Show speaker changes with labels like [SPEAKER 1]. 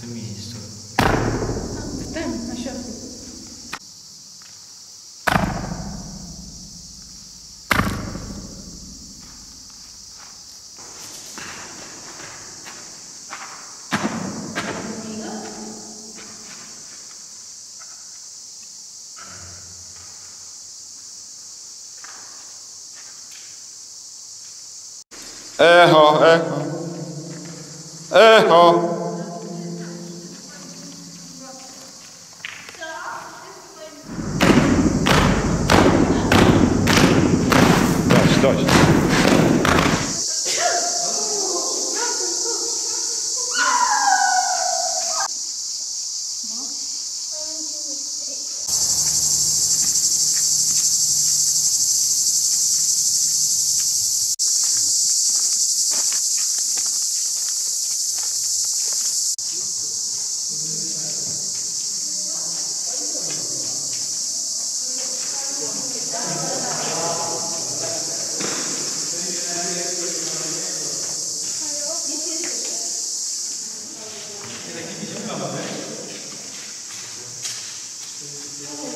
[SPEAKER 1] W tym, na środku.
[SPEAKER 2] Echo, echo. Echo. episódio. Yeah.